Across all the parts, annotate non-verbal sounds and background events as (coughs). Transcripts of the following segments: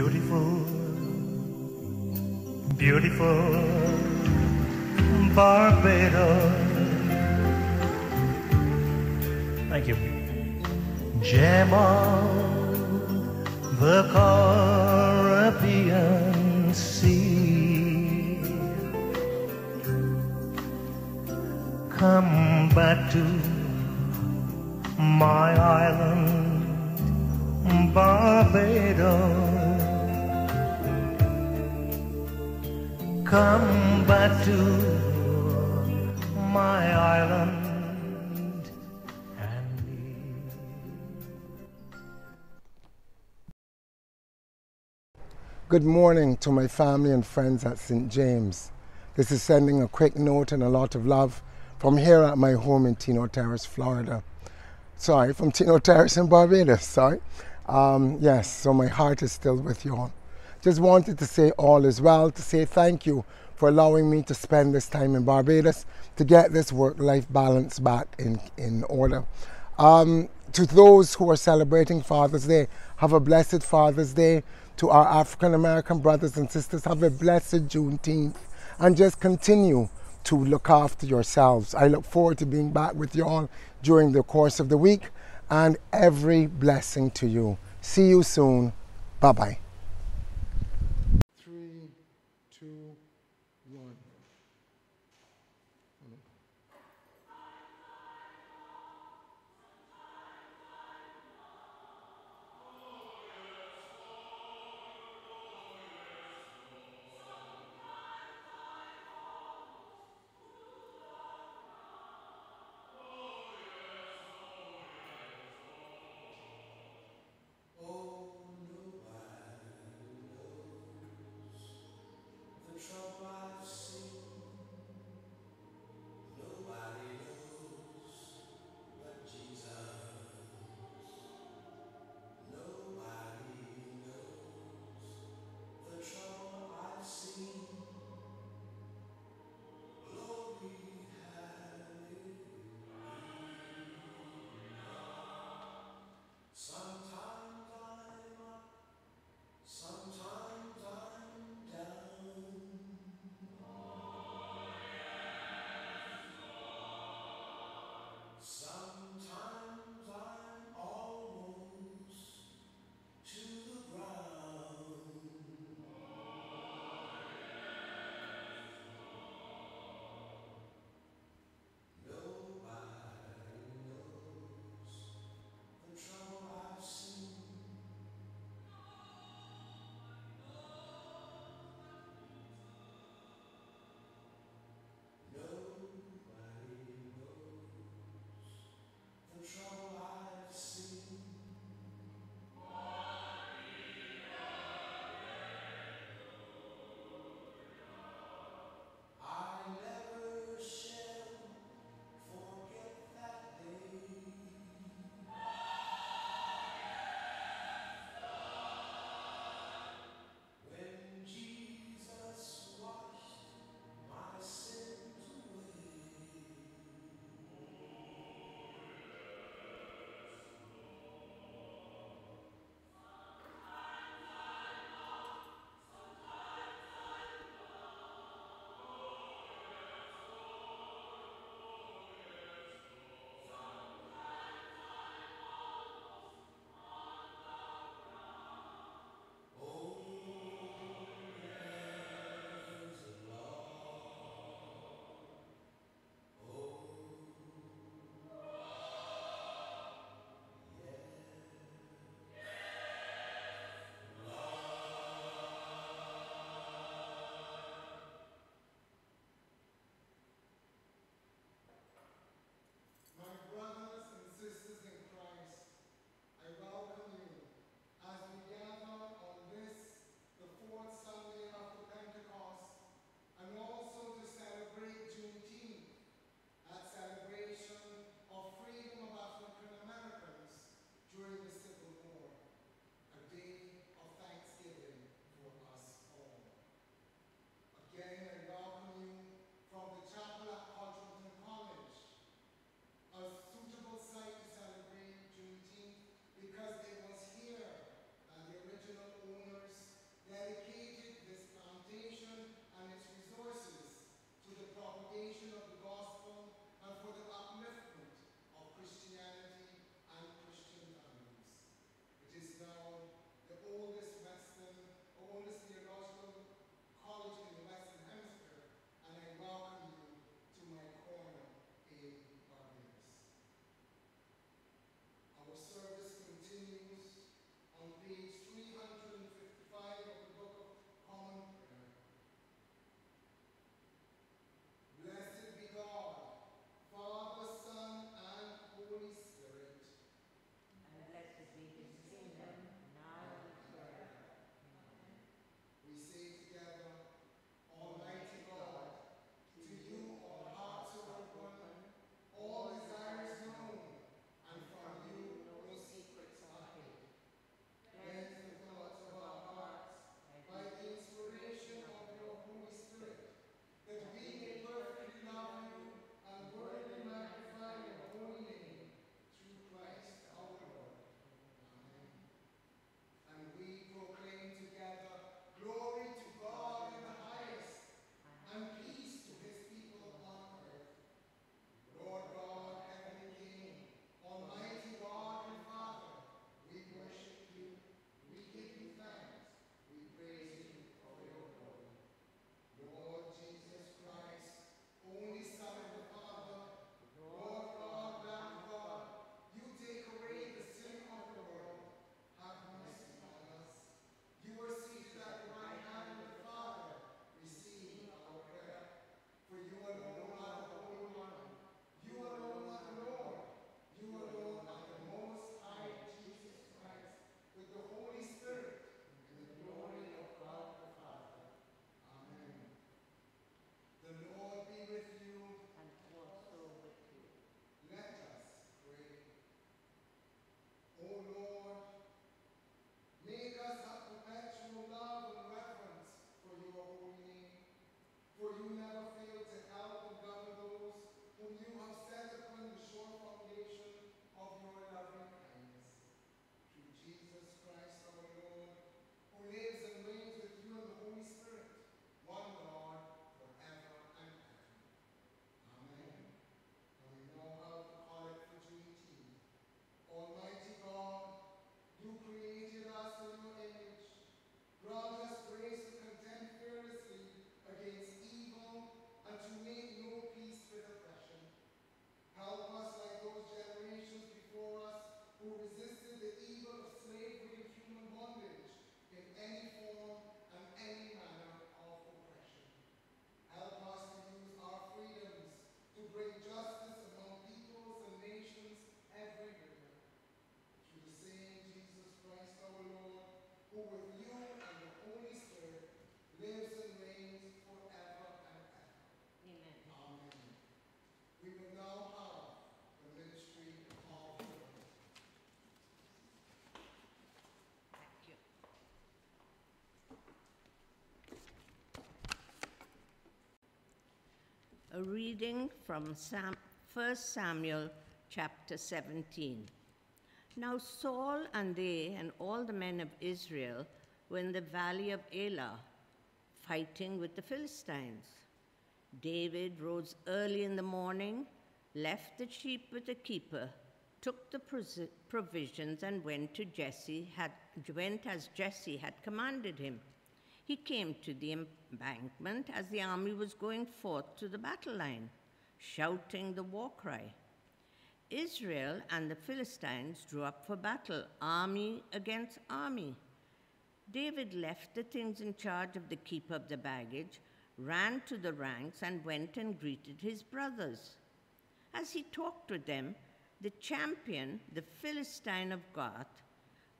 beautiful, beautiful Barbados. Thank you. Gem of the Caribbean Sea. Come back to my island, Barbados. Come back to my island. Good morning to my family and friends at St. James. This is sending a quick note and a lot of love from here at my home in Tino Terrace, Florida. Sorry, from Tino Terrace in Barbados, sorry. Um, yes, so my heart is still with you all. Just wanted to say all is well, to say thank you for allowing me to spend this time in Barbados to get this work-life balance back in, in order. Um, to those who are celebrating Father's Day, have a blessed Father's Day. To our African American brothers and sisters, have a blessed Juneteenth. And just continue to look after yourselves. I look forward to being back with you all during the course of the week and every blessing to you. See you soon. Bye bye. Reading from Sam, 1 Samuel chapter 17. Now Saul and they and all the men of Israel were in the valley of Elah, fighting with the Philistines. David rose early in the morning, left the sheep with the keeper, took the provisions, and went to Jesse had went as Jesse had commanded him. He came to the embankment as the army was going forth to the battle line, shouting the war cry. Israel and the Philistines drew up for battle, army against army. David left the things in charge of the keeper of the baggage, ran to the ranks, and went and greeted his brothers. As he talked with them, the champion, the Philistine of Gath,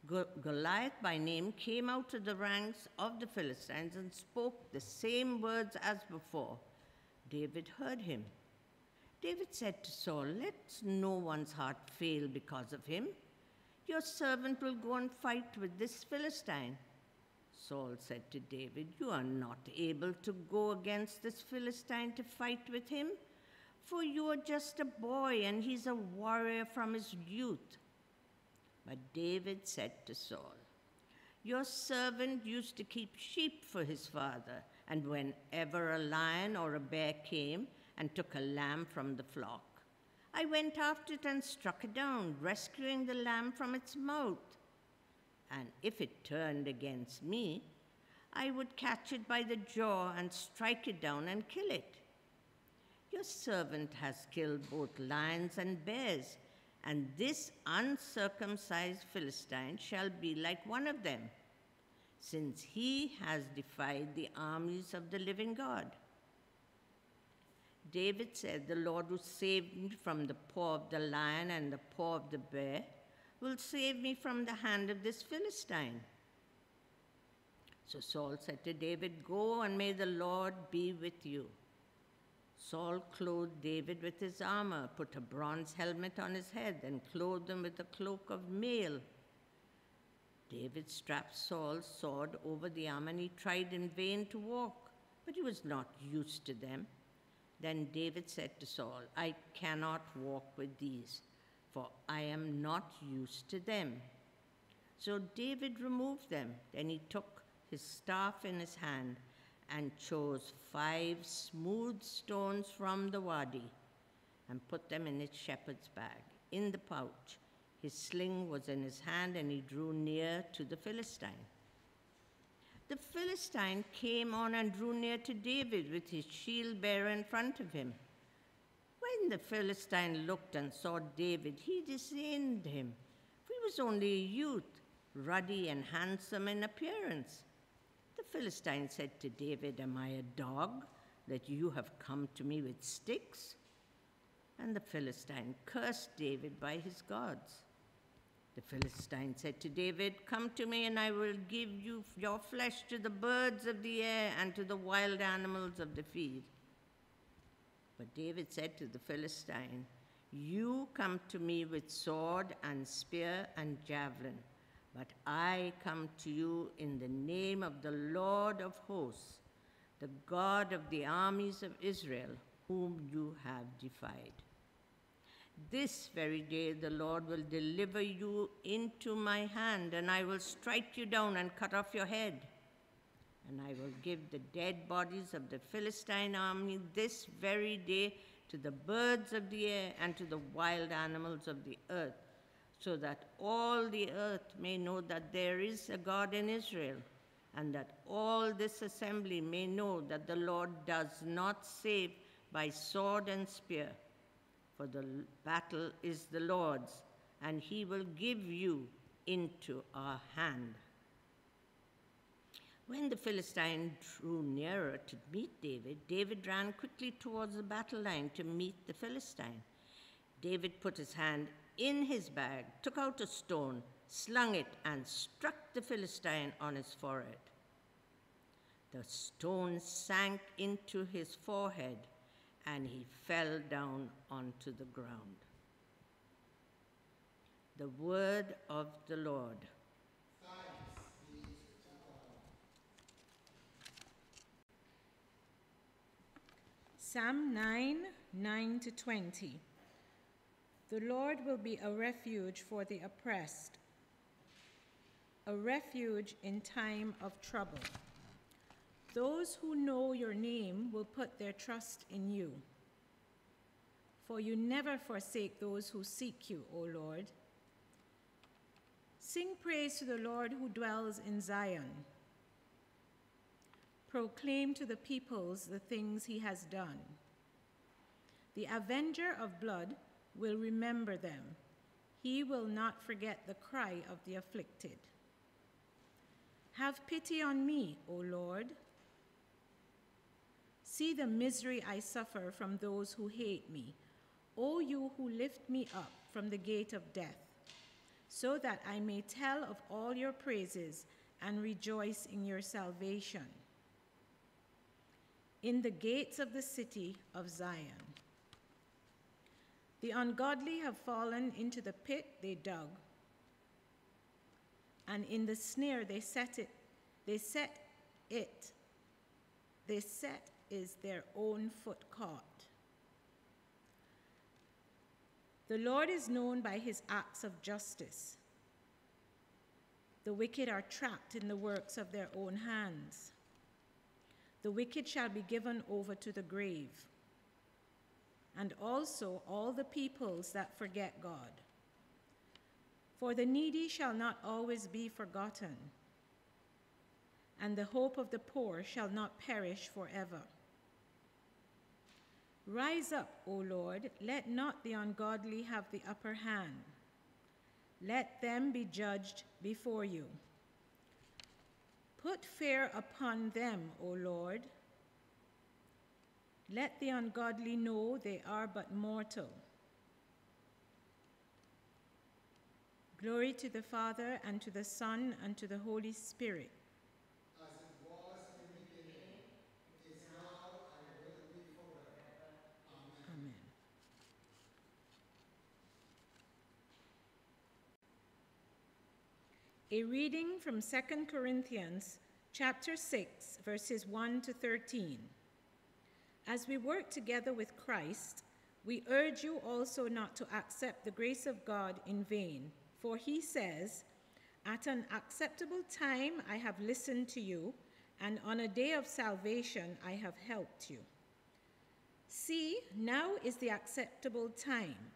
Goliath by name, came out of the ranks of the Philistines and spoke the same words as before. David heard him. David said to Saul, Let no one's heart fail because of him. Your servant will go and fight with this Philistine. Saul said to David, You are not able to go against this Philistine to fight with him, for you are just a boy and he's a warrior from his youth. But David said to Saul, Your servant used to keep sheep for his father, and whenever a lion or a bear came and took a lamb from the flock, I went after it and struck it down, rescuing the lamb from its mouth. And if it turned against me, I would catch it by the jaw and strike it down and kill it. Your servant has killed both lions and bears, and this uncircumcised Philistine shall be like one of them, since he has defied the armies of the living God. David said, The Lord who saved me from the paw of the lion and the paw of the bear will save me from the hand of this Philistine. So Saul said to David, Go and may the Lord be with you. Saul clothed David with his armor, put a bronze helmet on his head, and clothed him with a cloak of mail. David strapped Saul's sword over the arm, and he tried in vain to walk, but he was not used to them. Then David said to Saul, I cannot walk with these, for I am not used to them. So David removed them. Then he took his staff in his hand and chose five smooth stones from the wadi and put them in his shepherd's bag, in the pouch. His sling was in his hand, and he drew near to the Philistine. The Philistine came on and drew near to David with his shield bearer in front of him. When the Philistine looked and saw David, he disdained him, for he was only a youth, ruddy and handsome in appearance. The Philistine said to David, Am I a dog that you have come to me with sticks? And the Philistine cursed David by his gods. The Philistine said to David, Come to me, and I will give you your flesh to the birds of the air and to the wild animals of the field. But David said to the Philistine, You come to me with sword and spear and javelin, but I come to you in the name of the Lord of hosts, the God of the armies of Israel, whom you have defied. This very day the Lord will deliver you into my hand, and I will strike you down and cut off your head. And I will give the dead bodies of the Philistine army this very day to the birds of the air and to the wild animals of the earth, so that all the earth may know that there is a God in Israel, and that all this assembly may know that the Lord does not save by sword and spear for the battle is the Lord's, and he will give you into our hand. When the Philistine drew nearer to meet David, David ran quickly towards the battle line to meet the Philistine. David put his hand in his bag, took out a stone, slung it, and struck the Philistine on his forehead. The stone sank into his forehead and he fell down onto the ground. The word of the Lord. Psalm 9 9 to 20. The Lord will be a refuge for the oppressed, a refuge in time of trouble. Those who know your name will put their trust in you. For you never forsake those who seek you, O Lord. Sing praise to the Lord who dwells in Zion. Proclaim to the peoples the things he has done. The avenger of blood will remember them. He will not forget the cry of the afflicted. Have pity on me, O Lord. See the misery I suffer from those who hate me, O you who lift me up from the gate of death, so that I may tell of all your praises and rejoice in your salvation. In the gates of the city of Zion. The ungodly have fallen into the pit they dug, and in the snare they set it, they set it, they set is their own foot caught. The Lord is known by his acts of justice. The wicked are trapped in the works of their own hands. The wicked shall be given over to the grave, and also all the peoples that forget God. For the needy shall not always be forgotten, and the hope of the poor shall not perish forever. Rise up, O Lord, let not the ungodly have the upper hand. Let them be judged before you. Put fear upon them, O Lord. Let the ungodly know they are but mortal. Glory to the Father, and to the Son, and to the Holy Spirit Amen. A reading from 2 Corinthians chapter 6 verses 1 to 13. As we work together with Christ, we urge you also not to accept the grace of God in vain, for he says, "At an acceptable time I have listened to you, and on a day of salvation I have helped you." See, now is the acceptable time.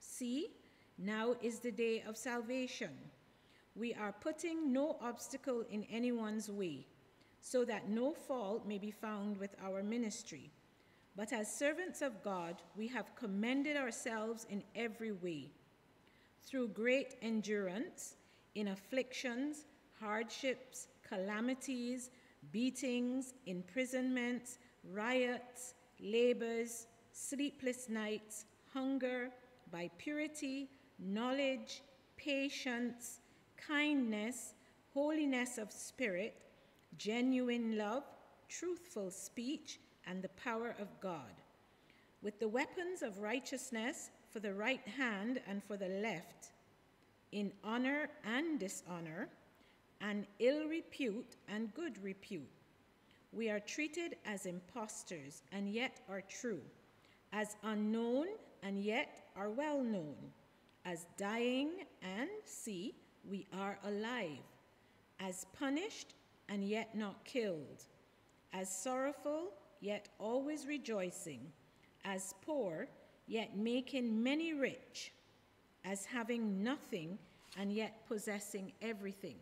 See, now is the day of salvation. We are putting no obstacle in anyone's way, so that no fault may be found with our ministry. But as servants of God, we have commended ourselves in every way, through great endurance, in afflictions, hardships, calamities, beatings, imprisonments, riots, labors, sleepless nights, hunger, by purity, knowledge, patience, kindness, holiness of spirit, genuine love, truthful speech, and the power of God. With the weapons of righteousness for the right hand and for the left, in honor and dishonor, and ill repute and good repute. We are treated as impostors and yet are true, as unknown and yet are well known, as dying and see, we are alive, as punished and yet not killed, as sorrowful yet always rejoicing, as poor yet making many rich, as having nothing and yet possessing everything.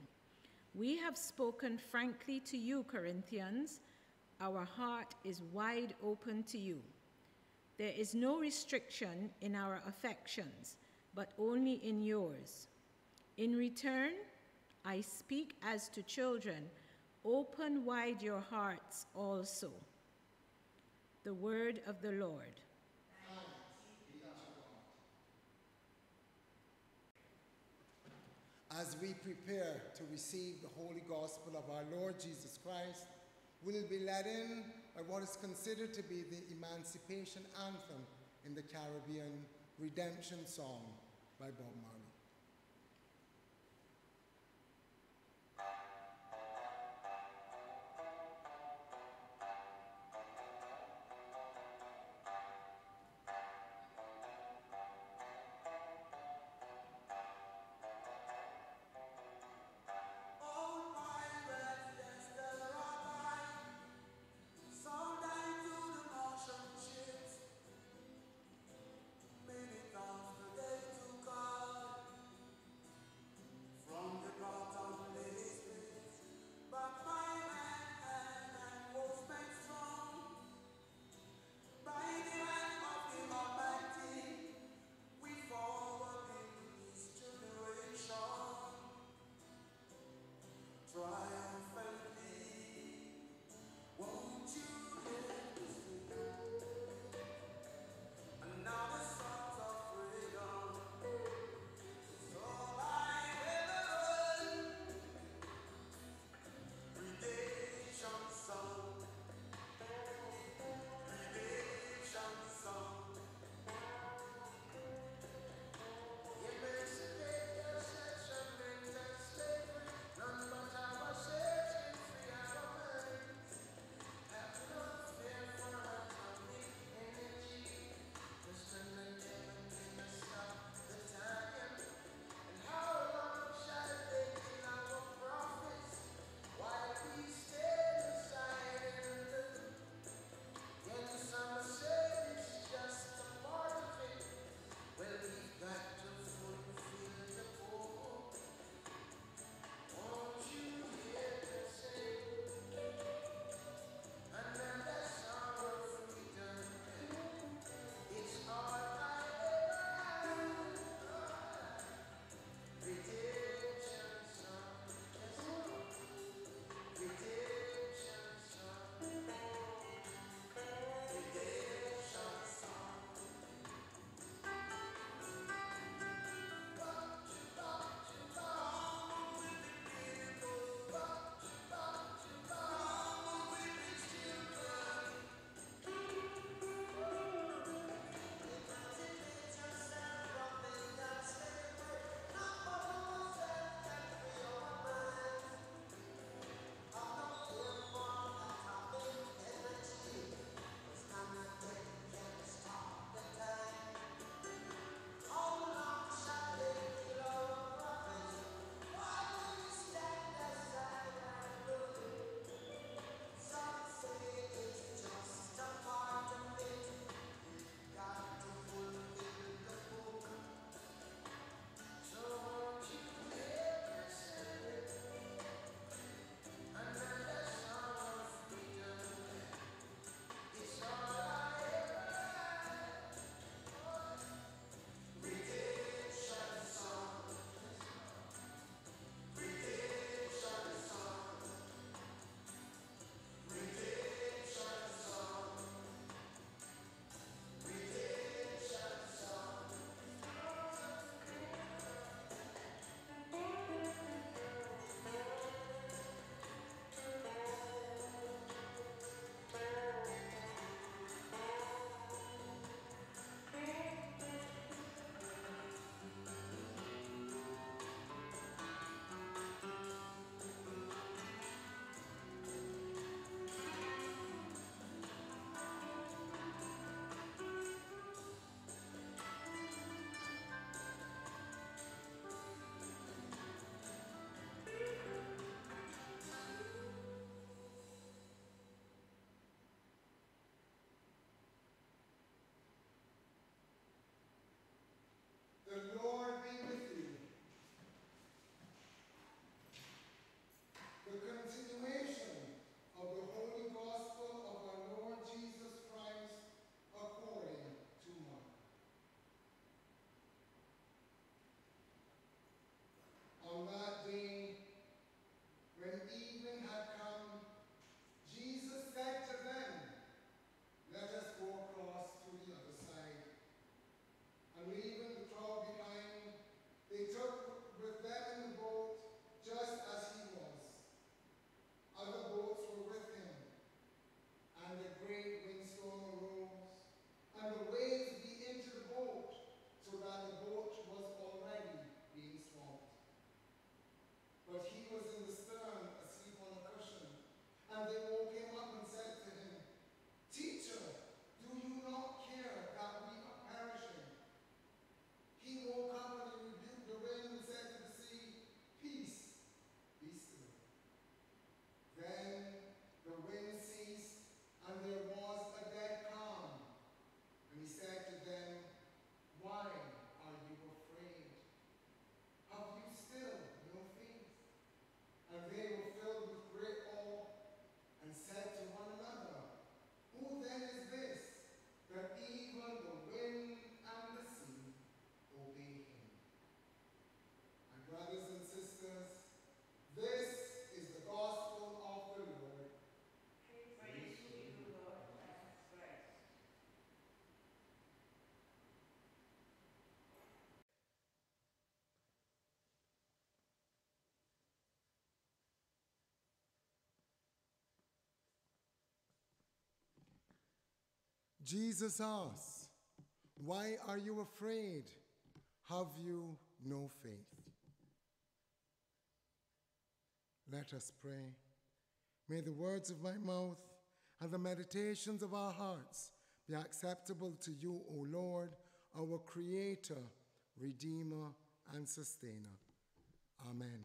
We have spoken frankly to you, Corinthians. Our heart is wide open to you. There is no restriction in our affections, but only in yours. In return, I speak as to children. Open wide your hearts also. The word of the Lord. As we prepare to receive the holy gospel of our Lord Jesus Christ, we'll be led in by what is considered to be the emancipation anthem in the Caribbean redemption song by Bob Marley. Jesus asks, Why are you afraid? Have you no faith? Let us pray. May the words of my mouth and the meditations of our hearts be acceptable to you, O Lord, our Creator, Redeemer, and Sustainer. Amen.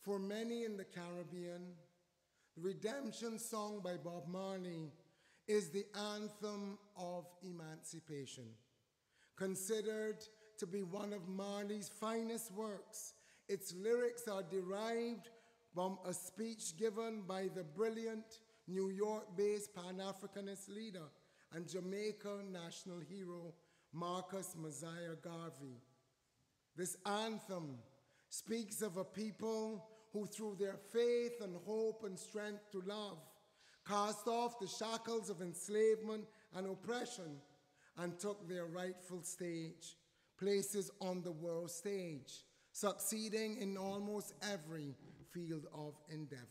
For many in the Caribbean, redemption song by Bob Marley is the anthem of emancipation. Considered to be one of Marley's finest works, its lyrics are derived from a speech given by the brilliant New York based Pan Africanist leader and Jamaica national hero Marcus Mosiah Garvey. This anthem speaks of a people who, through their faith and hope and strength to love, cast off the shackles of enslavement and oppression and took their rightful stage, places on the world stage, succeeding in almost every field of endeavor.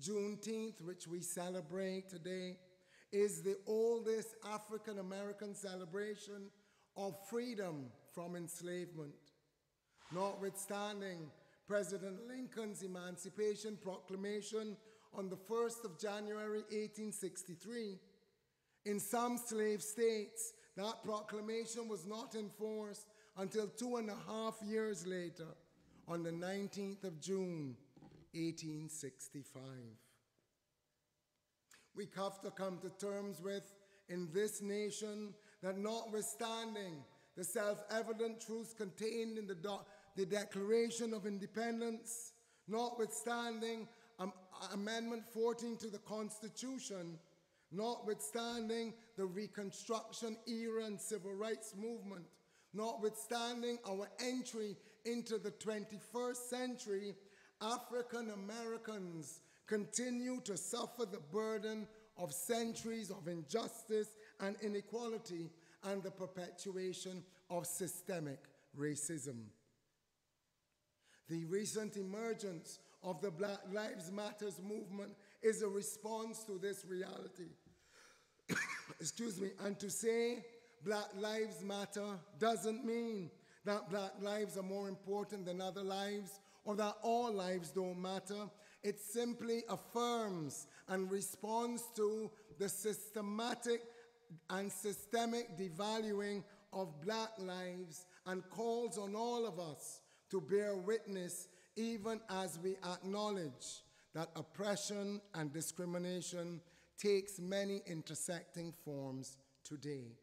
Juneteenth, which we celebrate today, is the oldest African American celebration of freedom from enslavement. Notwithstanding President Lincoln's Emancipation Proclamation on the 1st of January 1863, in some slave states, that proclamation was not enforced until two and a half years later, on the 19th of June, 1865. We have to come to terms with in this nation that notwithstanding the self evident truths contained in the, the Declaration of Independence, notwithstanding um, Amendment 14 to the Constitution, notwithstanding the Reconstruction era and civil rights movement, notwithstanding our entry into the 21st century, African Americans continue to suffer the burden of centuries of injustice and inequality and the perpetuation of systemic racism. The recent emergence of the Black Lives Matters movement is a response to this reality. (coughs) Excuse me, and to say Black Lives Matter doesn't mean that Black lives are more important than other lives or that all lives don't matter. It simply affirms and responds to the systematic and systemic devaluing of black lives and calls on all of us to bear witness even as we acknowledge that oppression and discrimination takes many intersecting forms today.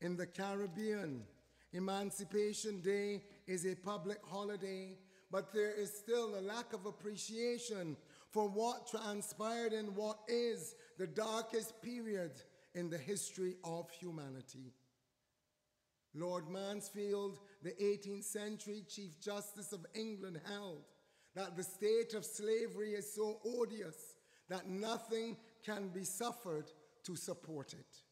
In the Caribbean, Emancipation Day is a public holiday, but there is still a lack of appreciation for what transpired in what is the darkest period in the history of humanity. Lord Mansfield, the 18th century Chief Justice of England, held that the state of slavery is so odious that nothing can be suffered to support it.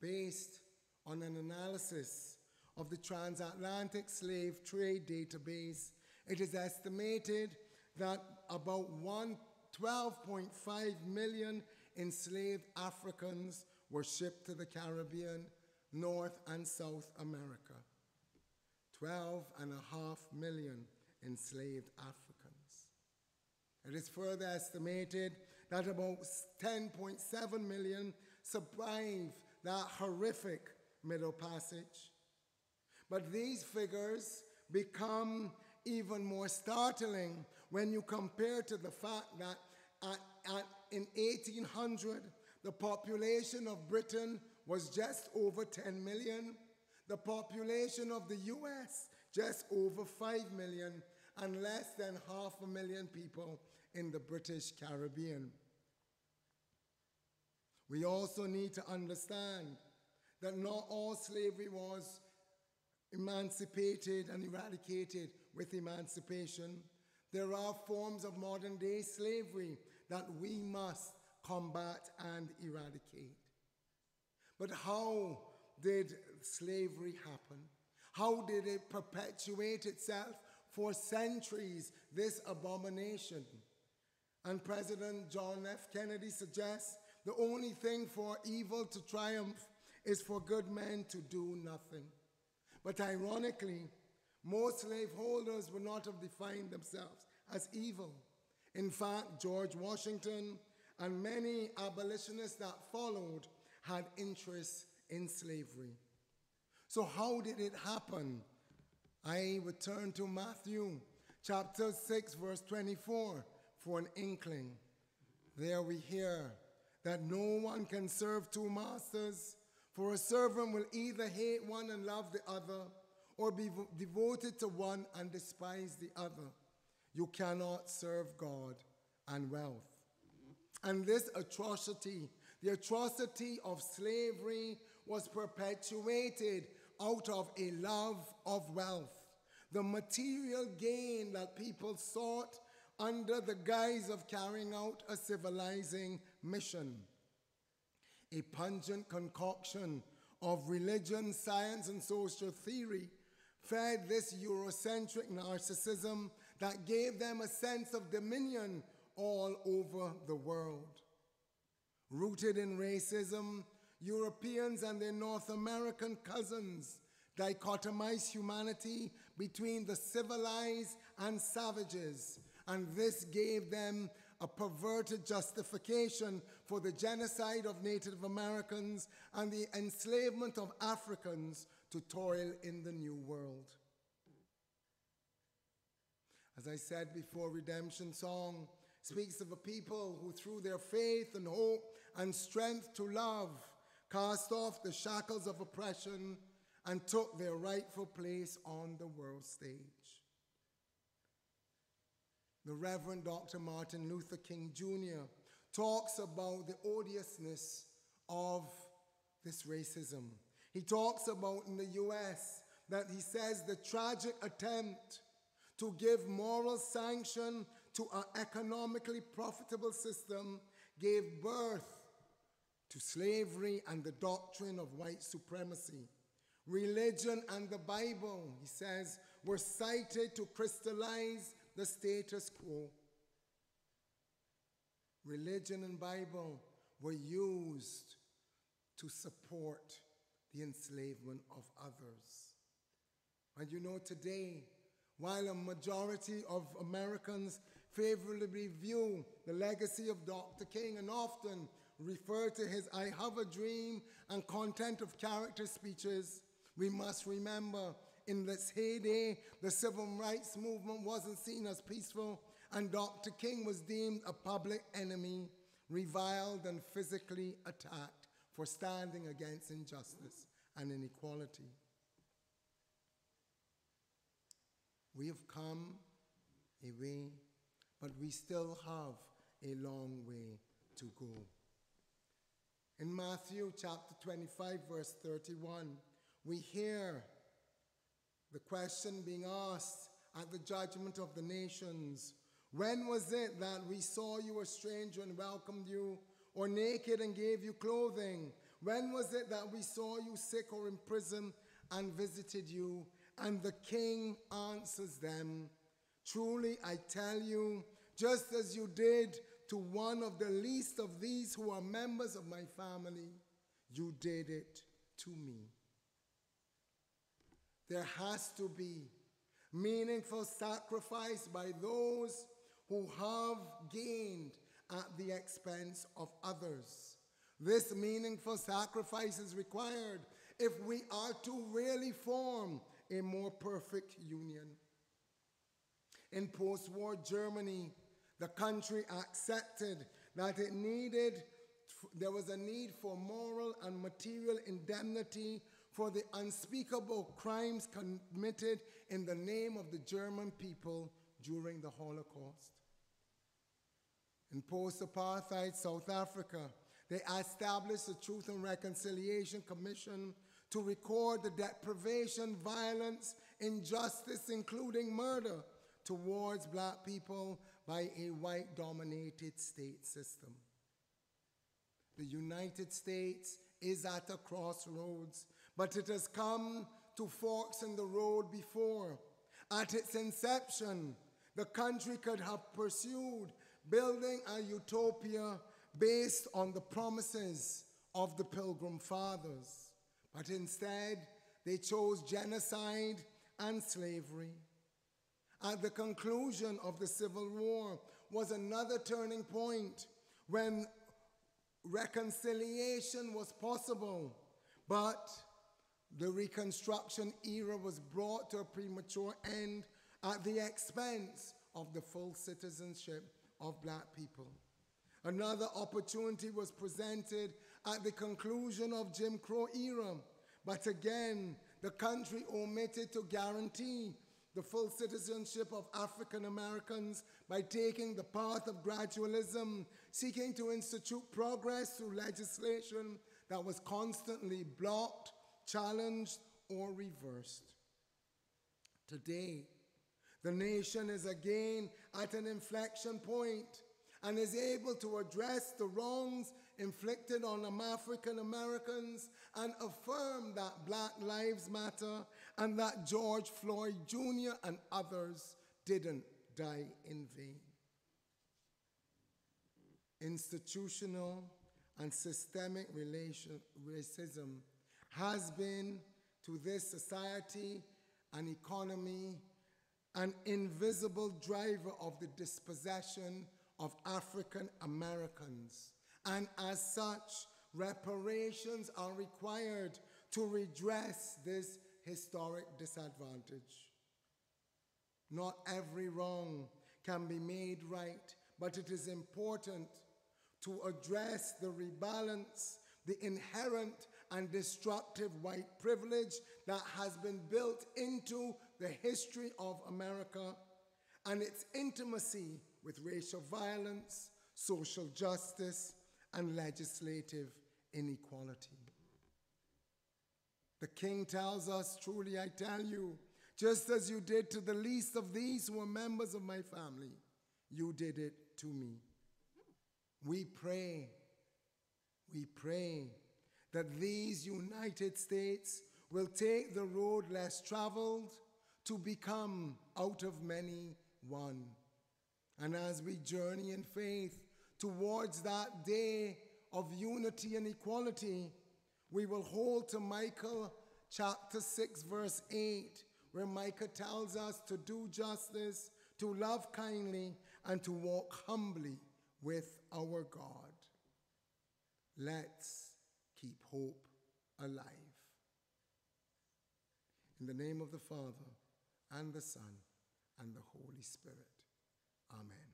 Based on an analysis of the transatlantic slave trade database, it is estimated that about 12.5 million enslaved Africans were shipped to the Caribbean, North and South America. 12 and a half million enslaved Africans. It is further estimated that about 10.7 million survived that horrific Middle Passage. But these figures become even more startling when you compare to the fact that at, at, in 1800, the population of Britain was just over 10 million. The population of the US, just over 5 million, and less than half a million people in the British Caribbean. We also need to understand that not all slavery was emancipated and eradicated with emancipation. There are forms of modern day slavery that we must combat and eradicate. But how did slavery happen? How did it perpetuate itself for centuries, this abomination? And President John F. Kennedy suggests the only thing for evil to triumph is for good men to do nothing. But ironically, most slaveholders would not have defined themselves as evil. In fact, George Washington and many abolitionists that followed had interest in slavery. So, how did it happen? I return to Matthew chapter 6, verse 24 for an inkling. There we hear that no one can serve two masters, for a servant will either hate one and love the other, or be devoted to one and despise the other. You cannot serve God and wealth. And this atrocity, the atrocity of slavery, was perpetuated out of a love of wealth. The material gain that people sought under the guise of carrying out a civilizing mission. A pungent concoction of religion, science, and social theory fed this Eurocentric narcissism that gave them a sense of dominion all over the world. Rooted in racism, Europeans and their North American cousins dichotomized humanity between the civilized and savages and this gave them a perverted justification for the genocide of Native Americans and the enslavement of Africans to toil in the New World. As I said before, Redemption Song speaks of a people who, through their faith and hope and strength to love, cast off the shackles of oppression and took their rightful place on the world stage the Reverend Dr. Martin Luther King Jr., talks about the odiousness of this racism. He talks about in the US that he says the tragic attempt to give moral sanction to an economically profitable system gave birth to slavery and the doctrine of white supremacy. Religion and the Bible, he says, were cited to crystallize the status quo. Religion and Bible were used to support the enslavement of others. And you know, today, while a majority of Americans favorably view the legacy of Dr. King and often refer to his I Have a Dream and content of character speeches, we must remember in this heyday, the civil rights movement wasn't seen as peaceful, and Dr. King was deemed a public enemy, reviled and physically attacked for standing against injustice and inequality. We have come a way, but we still have a long way to go. In Matthew chapter 25, verse 31, we hear the question being asked at the judgment of the nations When was it that we saw you a stranger and welcomed you, or naked and gave you clothing? When was it that we saw you sick or in prison and visited you? And the king answers them Truly I tell you, just as you did to one of the least of these who are members of my family, you did it to me. There has to be meaningful sacrifice by those who have gained at the expense of others. This meaningful sacrifice is required if we are to really form a more perfect union. In post war Germany, the country accepted that it needed, there was a need for moral and material indemnity for the unspeakable crimes committed in the name of the German people during the Holocaust. In post apartheid South Africa, they established the Truth and Reconciliation Commission to record the deprivation, violence, injustice, including murder, towards black people by a white dominated state system. The United States is at a crossroads but it has come to forks in the road before. At its inception, the country could have pursued building a utopia based on the promises of the Pilgrim Fathers. But instead, they chose genocide and slavery. At the conclusion of the Civil War was another turning point when reconciliation was possible, but the Reconstruction era was brought to a premature end at the expense of the full citizenship of black people. Another opportunity was presented at the conclusion of Jim Crow era, but again, the country omitted to guarantee the full citizenship of African Americans by taking the path of gradualism, seeking to institute progress through legislation that was constantly blocked, challenged, or reversed. Today, the nation is again at an inflection point and is able to address the wrongs inflicted on African Americans and affirm that Black Lives Matter and that George Floyd Jr. and others didn't die in vain. Institutional and systemic relation, racism has been to this society and economy an invisible driver of the dispossession of African Americans. And as such, reparations are required to redress this historic disadvantage. Not every wrong can be made right, but it is important to address the rebalance, the inherent and destructive white privilege that has been built into the history of America and its intimacy with racial violence, social justice, and legislative inequality. The king tells us, Truly I tell you, just as you did to the least of these who are members of my family, you did it to me. We pray, we pray that these United States will take the road less traveled to become out of many one. And as we journey in faith towards that day of unity and equality, we will hold to Micah chapter 6, verse 8, where Micah tells us to do justice, to love kindly, and to walk humbly with our God. Let's keep hope alive. In the name of the Father, and the Son, and the Holy Spirit. Amen.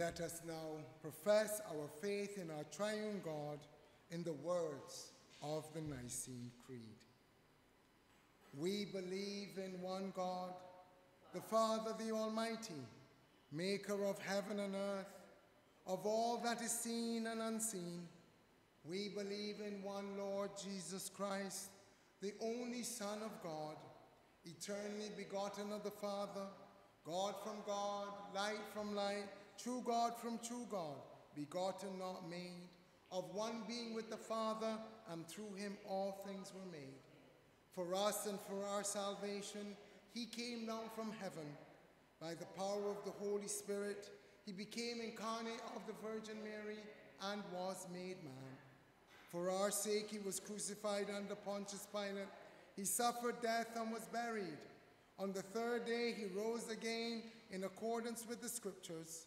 Let us now profess our faith in our triune God in the words of the Nicene Creed. We believe in one God, the Father, the Almighty, maker of heaven and earth, of all that is seen and unseen. We believe in one Lord Jesus Christ, the only Son of God, eternally begotten of the Father, God from God, light from light, true God from true God, begotten, not made, of one being with the Father, and through him all things were made. For us and for our salvation, he came down from heaven. By the power of the Holy Spirit, he became incarnate of the Virgin Mary and was made man. For our sake, he was crucified under Pontius Pilate. He suffered death and was buried. On the third day, he rose again in accordance with the scriptures.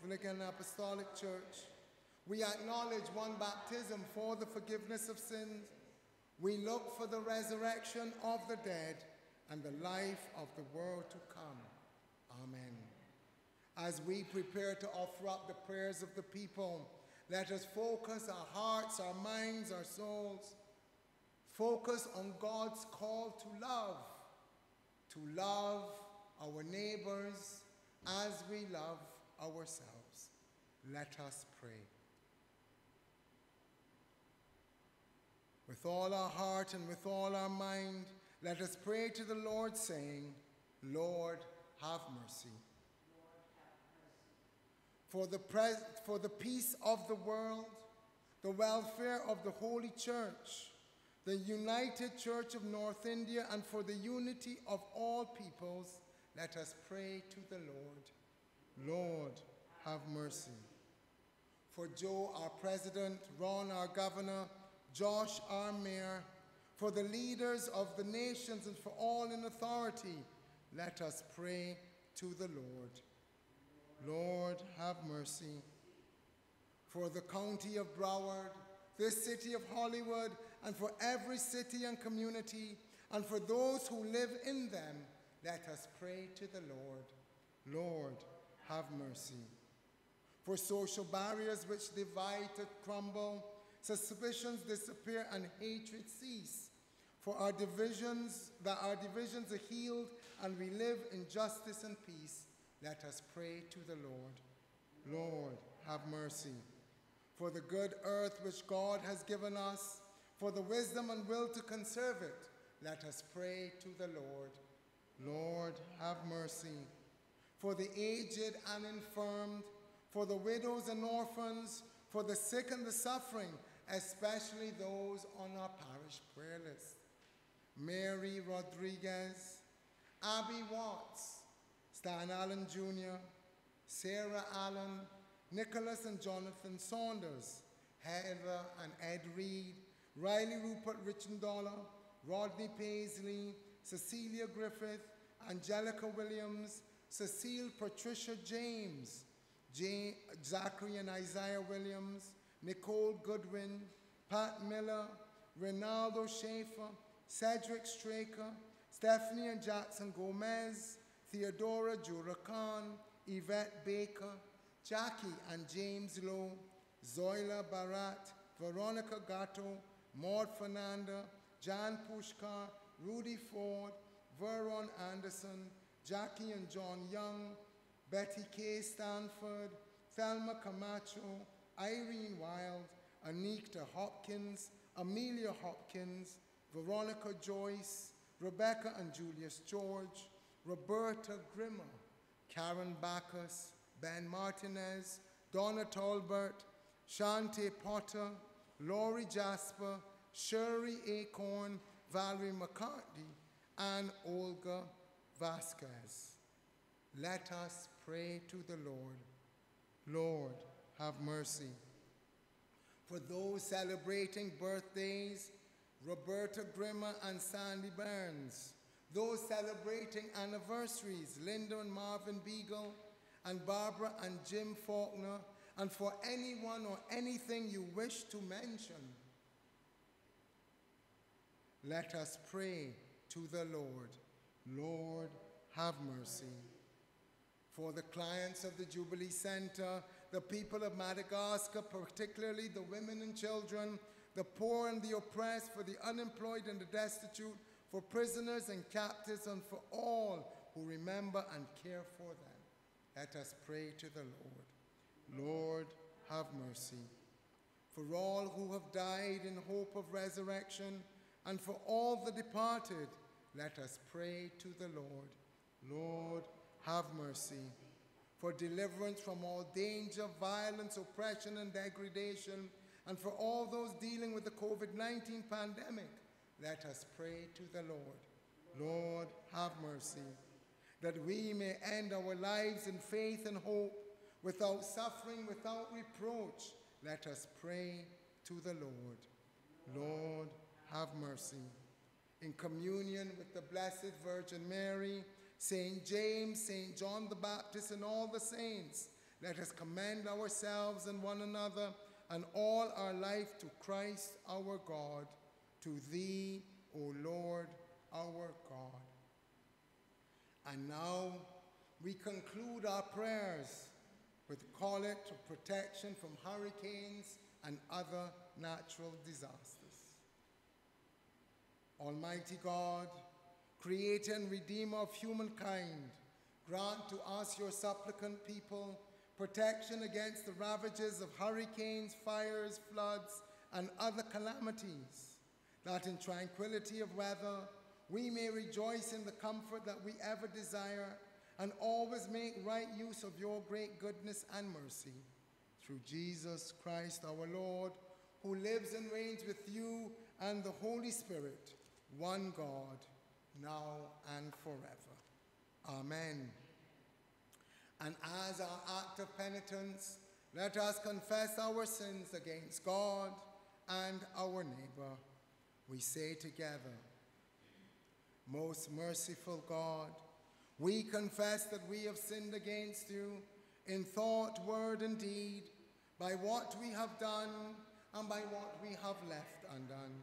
Catholic and Apostolic Church. We acknowledge one baptism for the forgiveness of sins. We look for the resurrection of the dead and the life of the world to come. Amen. As we prepare to offer up the prayers of the people, Let us focus our hearts, our minds, our souls. Focus on God's call to love, to love our neighbors as we love ourselves. Let us pray. With all our heart and with all our mind, let us pray to the Lord, saying, Lord, have mercy. For the, for the peace of the world, the welfare of the Holy Church, the United Church of North India, and for the unity of all peoples, let us pray to the Lord. Lord, have mercy. For Joe, our president, Ron, our governor, Josh, our mayor, for the leaders of the nations and for all in authority, let us pray to the Lord. Lord, have mercy. For the county of Broward, this city of Hollywood, and for every city and community, and for those who live in them, let us pray to the Lord. Lord, have mercy. For social barriers which divide to crumble, suspicions disappear, and hatred cease. For our divisions, that our divisions are healed, and we live in justice and peace, let us pray to the Lord. Lord, have mercy. For the good earth which God has given us, for the wisdom and will to conserve it, let us pray to the Lord. Lord, have mercy. For the aged and infirmed, for the widows and orphans, for the sick and the suffering, especially those on our parish prayer list. Mary Rodriguez, Abby Watts, Stan Allen Jr., Sarah Allen, Nicholas and Jonathan Saunders, Heather and Ed Reed, Riley Rupert Richendoller, Rodney Paisley, Cecilia Griffith, Angelica Williams, Cecile Patricia James, Zachary and Isaiah Williams, Nicole Goodwin, Pat Miller, Ronaldo Schaefer, Cedric Straker, Stephanie and Jackson Gomez, Theodora Jurakan, Yvette Baker, Jackie and James Lowe, Zoila Barat, Veronica Gatto, Maud Fernanda, Jan Pushkar, Rudy Ford, Veron Anderson, Jackie and John Young, Betty K. Stanford, Thelma Camacho, Irene Wild, Anikta Hopkins, Amelia Hopkins, Veronica Joyce, Rebecca and Julius George, Roberta Grimmer, Karen Bacchus, Ben Martinez, Donna Tolbert, Shante Potter, Laurie Jasper, Sherry Acorn, Valerie McCarthy, and Olga Vasquez. Let us pray to the Lord. Lord, have mercy. For those celebrating birthdays, Roberta Grimmer and Sandy Burns. Those celebrating anniversaries, Linda and Marvin Beagle, and Barbara and Jim Faulkner, and for anyone or anything you wish to mention. Let us pray to the Lord. Lord, have mercy. For the clients of the Jubilee Center, the people of Madagascar, particularly the women and children, the poor and the oppressed, for the unemployed and the destitute, for prisoners and captives, and for all who remember and care for them. Let us pray to the Lord. Lord, have mercy. For all who have died in hope of resurrection, and for all the departed, let us pray to the Lord. Lord, have mercy. For deliverance from all danger, violence, oppression, and degradation, and for all those dealing with the COVID 19 pandemic, let us pray to the Lord. Lord, have mercy. That we may end our lives in faith and hope, without suffering, without reproach, let us pray to the Lord. Lord, have mercy. In communion with the Blessed Virgin Mary, St. James, St. John the Baptist, and all the saints, let us commend ourselves and one another and all our life to Christ our God, to Thee, O Lord, our God. And now we conclude our prayers with collect to protection from hurricanes and other natural disasters. Almighty God, creator and redeemer of humankind, grant to us, your supplicant people, protection against the ravages of hurricanes, fires, floods, and other calamities, that in tranquility of weather we may rejoice in the comfort that we ever desire and always make right use of your great goodness and mercy. Through Jesus Christ our Lord, who lives and reigns with you and the Holy Spirit, one God, now and forever. Amen. And as our act of penitence, let us confess our sins against God and our neighbor. We say together, Most merciful God, we confess that we have sinned against you in thought, word, and deed, by what we have done and by what we have left undone.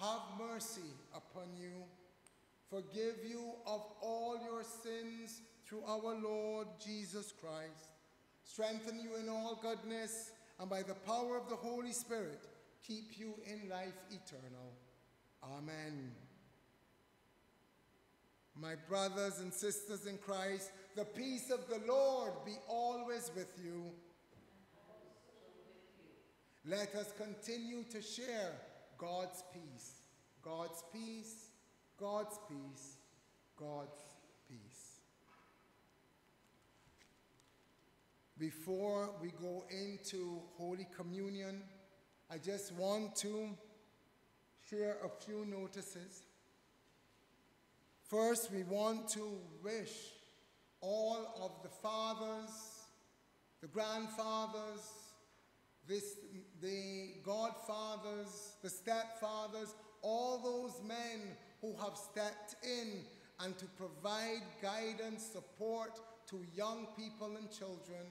have mercy upon you, forgive you of all your sins through our Lord Jesus Christ, strengthen you in all goodness, and by the power of the Holy Spirit, keep you in life eternal. Amen. My brothers and sisters in Christ, the peace of the Lord be always with you. Let us continue to share God's peace. God's peace, God's peace, God's peace. Before we go into Holy Communion, I just want to share a few notices. First, we want to wish all of the fathers, the grandfathers, this, the godfathers, the stepfathers, all those men who have stepped in and to provide guidance, support to young people and children,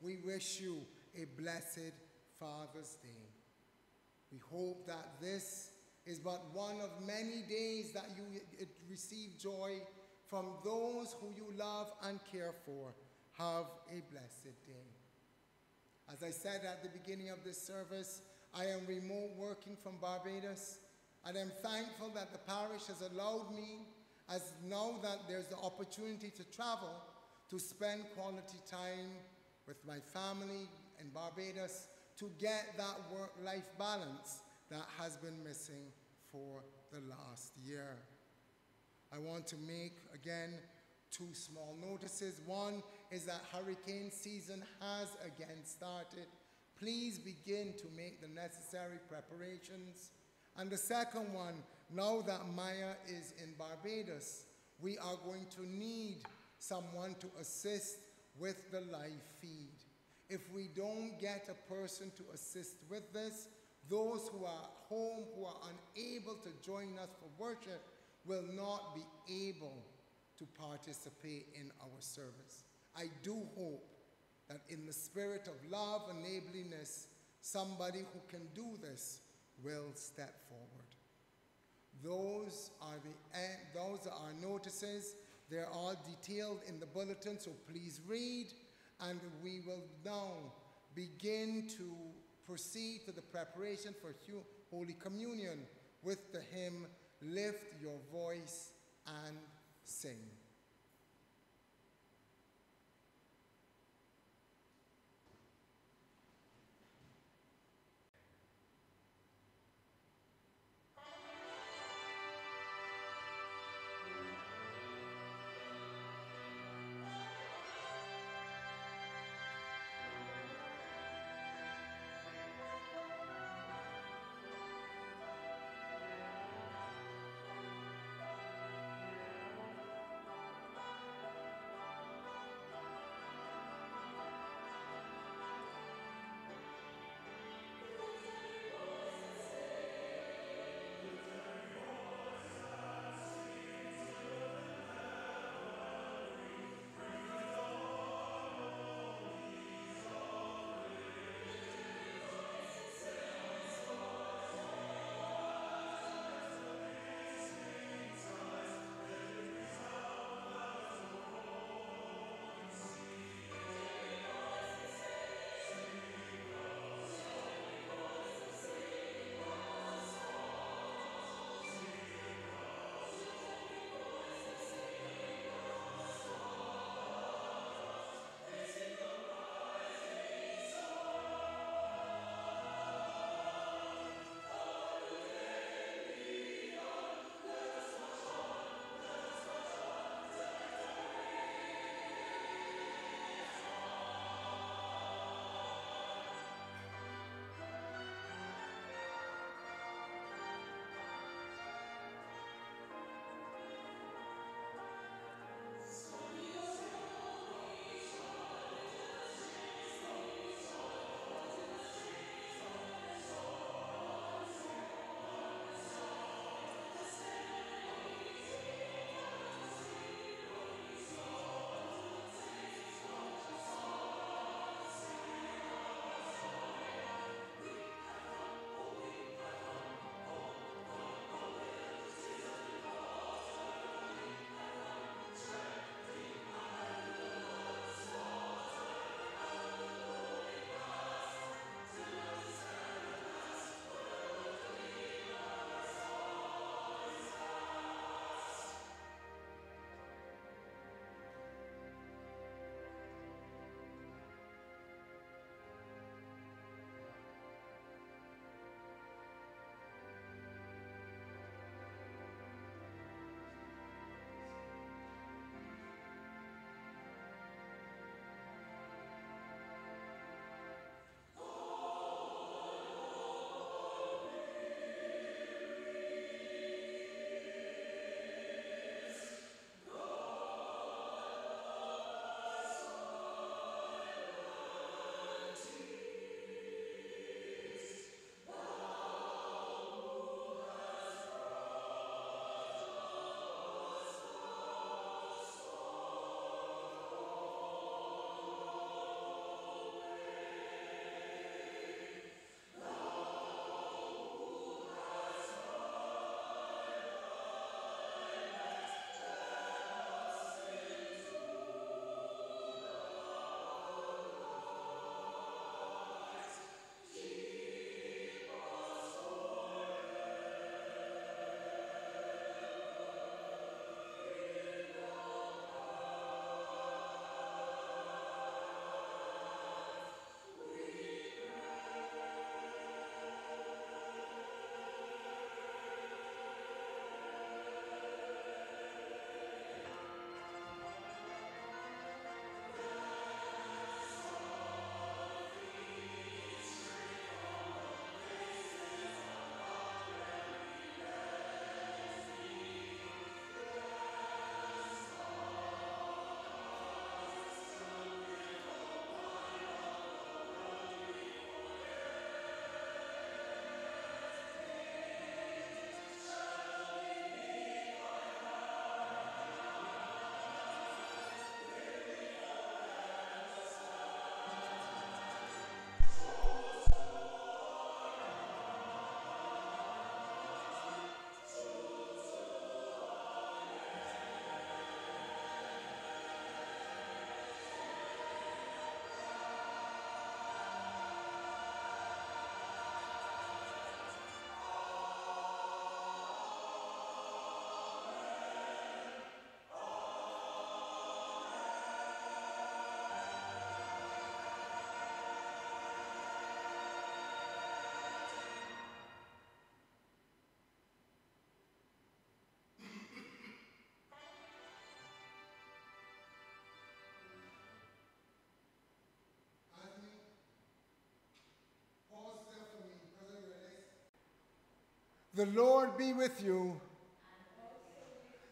we wish you a blessed Father's Day. We hope that this is but one of many days that you receive joy from those who you love and care for. Have a blessed day. As I said at the beginning of this service, I am remote working from Barbados, and I'm thankful that the parish has allowed me, as now that there's the opportunity to travel, to spend quality time with my family in Barbados to get that work-life balance that has been missing for the last year. I want to make, again, two small notices. One is that hurricane season has again started. Please begin to make the necessary preparations. And the second one, now that Maya is in Barbados, we are going to need someone to assist with the live feed. If we don't get a person to assist with this, those who are home, who are unable to join us for worship, will not be able to participate in our service. I do hope that in the spirit of love and neighborliness, somebody who can do this will step forward. Those are, the, eh, those are our notices. They're all detailed in the bulletin, so please read. And we will now begin to proceed to the preparation for Holy Communion with the hymn, Lift Your Voice and Sing. The Lord be with you.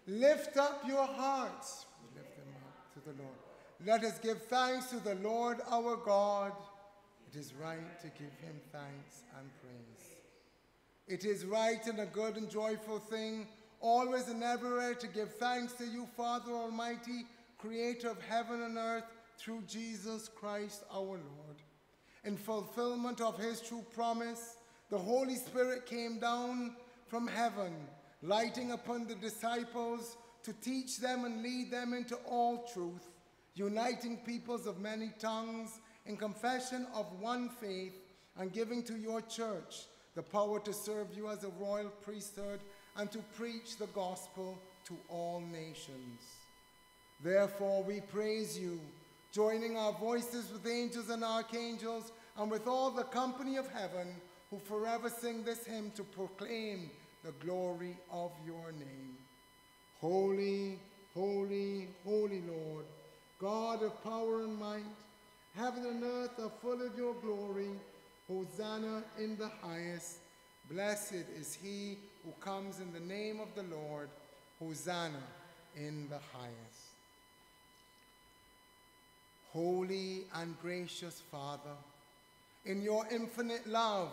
Lift up your hearts. We lift them up to the Lord. Let us give thanks to the Lord our God. It is right to give him thanks and praise. It is right and a good and joyful thing, always and everywhere, to give thanks to you, Father Almighty, creator of heaven and earth, through Jesus Christ our Lord. In fulfillment of his true promise, the Holy Spirit came down from heaven, lighting upon the disciples to teach them and lead them into all truth, uniting peoples of many tongues in confession of one faith, and giving to your church the power to serve you as a royal priesthood and to preach the gospel to all nations. Therefore, we praise you, joining our voices with angels and archangels and with all the company of heaven who forever sing this hymn to proclaim the glory of your name. Holy, holy, holy Lord, God of power and might, heaven and earth are full of your glory. Hosanna in the highest. Blessed is he who comes in the name of the Lord. Hosanna in the highest. Holy and gracious Father, in your infinite love,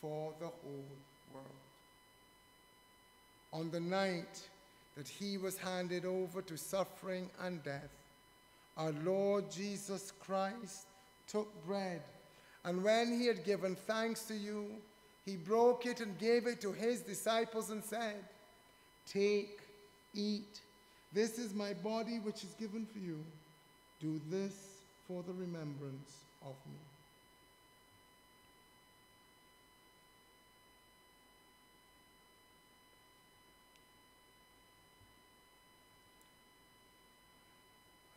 for the whole world. On the night that he was handed over to suffering and death, our Lord Jesus Christ took bread, and when he had given thanks to you, he broke it and gave it to his disciples and said, Take, eat. This is my body which is given for you. Do this for the remembrance of me.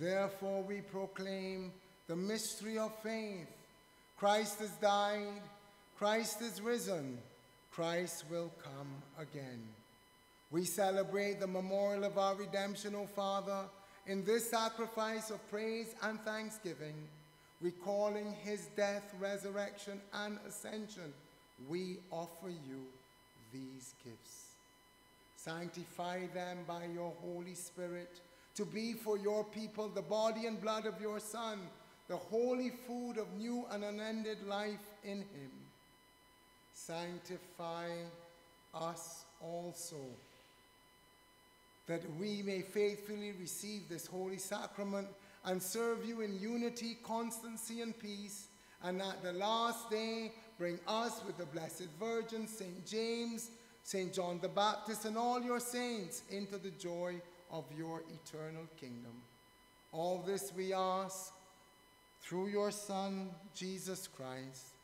Therefore, we proclaim the mystery of faith. Christ has died, Christ is risen, Christ will come again. We celebrate the memorial of our redemption, O Father, in this sacrifice of praise and thanksgiving, recalling his death, resurrection, and ascension. We offer you these gifts. Sanctify them by your Holy Spirit to be for your people the body and blood of your Son, the holy food of new and unended life in him. Sanctify us also, that we may faithfully receive this holy sacrament and serve you in unity, constancy, and peace, and at the last day bring us with the Blessed Virgin, St. James, St. John the Baptist, and all your saints into the joy of your eternal kingdom. All this we ask through your Son, Jesus Christ,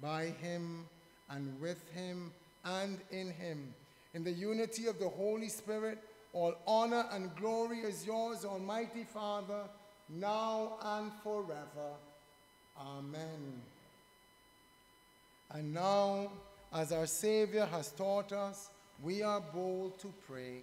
by him and with him and in him. In the unity of the Holy Spirit, all honor and glory is yours, Almighty Father, now and forever. Amen. And now, as our Savior has taught us, we are bold to pray.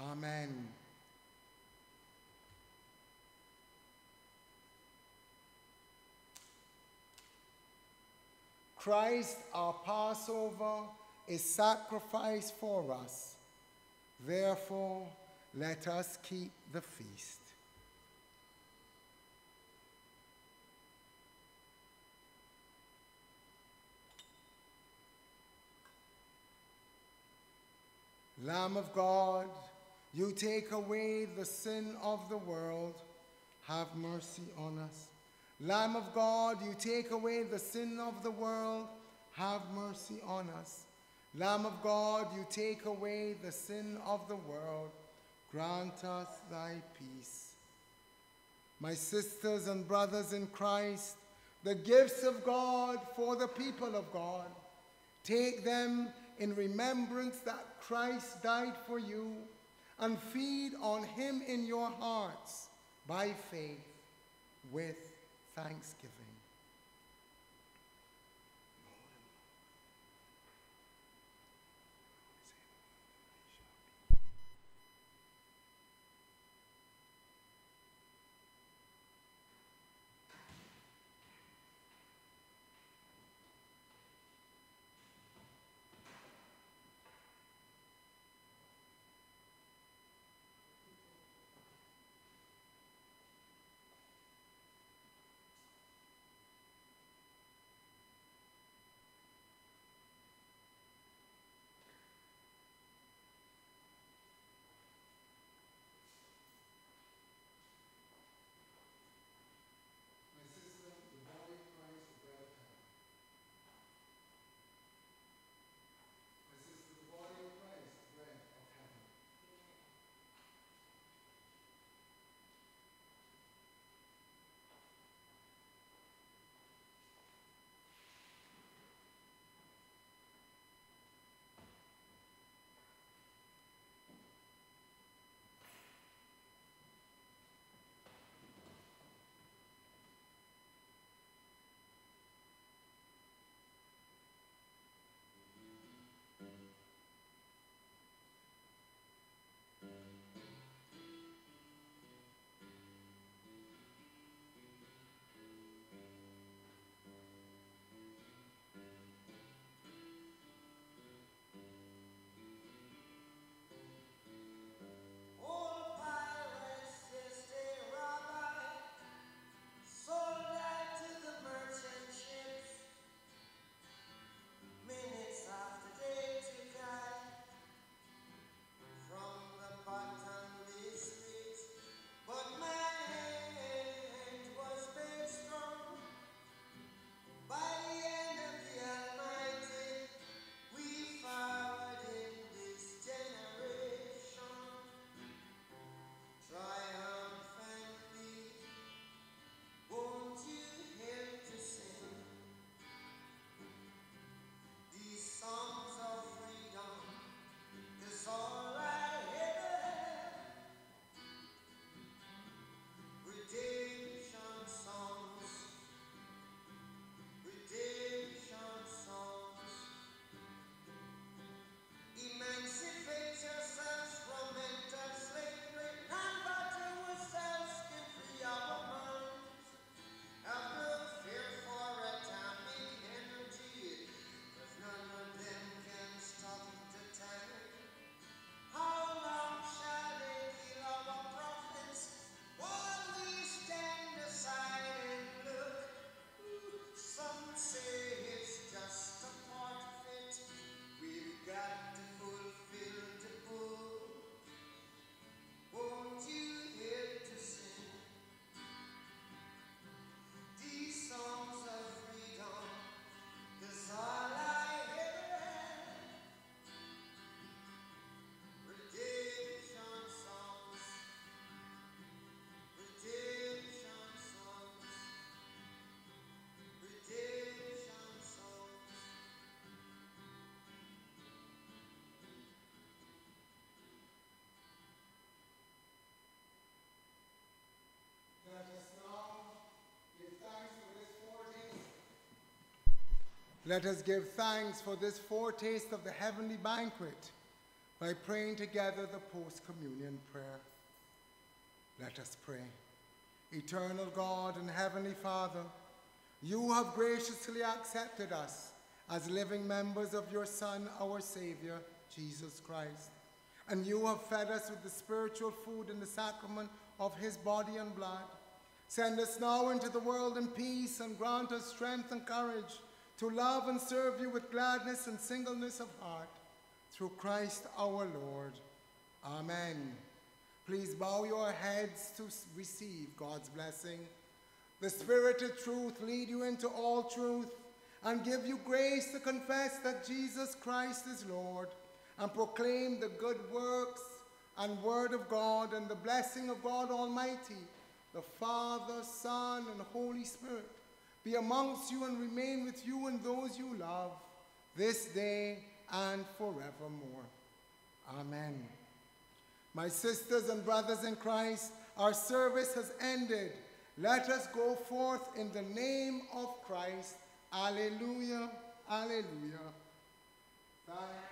Amen. Christ, our Passover, is sacrificed for us. Therefore, let us keep the feast. Lamb of God, you take away the sin of the world. Have mercy on us. Lamb of God, you take away the sin of the world. Have mercy on us. Lamb of God, you take away the sin of the world. Grant us thy peace. My sisters and brothers in Christ, the gifts of God for the people of God, take them in remembrance that Christ died for you and feed on him in your hearts by faith with thanksgiving. Let us give thanks for this foretaste of the heavenly banquet by praying together the post communion prayer. Let us pray. Eternal God and Heavenly Father, you have graciously accepted us as living members of your Son, our Savior, Jesus Christ. And you have fed us with the spiritual food and the sacrament of his body and blood. Send us now into the world in peace and grant us strength and courage to love and serve you with gladness and singleness of heart. Through Christ our Lord. Amen. Please bow your heads to receive God's blessing. The Spirit of truth lead you into all truth and give you grace to confess that Jesus Christ is Lord and proclaim the good works and word of God and the blessing of God Almighty, the Father, Son, and Holy Spirit be amongst you and remain with you and those you love this day and forevermore. Amen. My sisters and brothers in Christ, our service has ended. Let us go forth in the name of Christ. Alleluia, alleluia. Thank